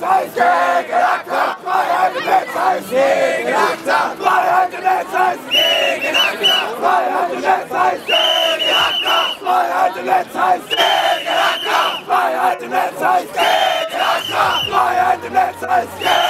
Netz heißt gegen ACTA! Freiheit im Netz heißt gegen ACTA! Freiheit im Netz heißt gegen ACTA! Freiheit im Netz heißt gegen ACTA! Freiheit im Netz heißt gegen ACTA! Freiheit im Netz heißt gegen ACTA! Freiheit im Netz heißt gegen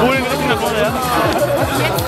뭘 그렇게 넣어요?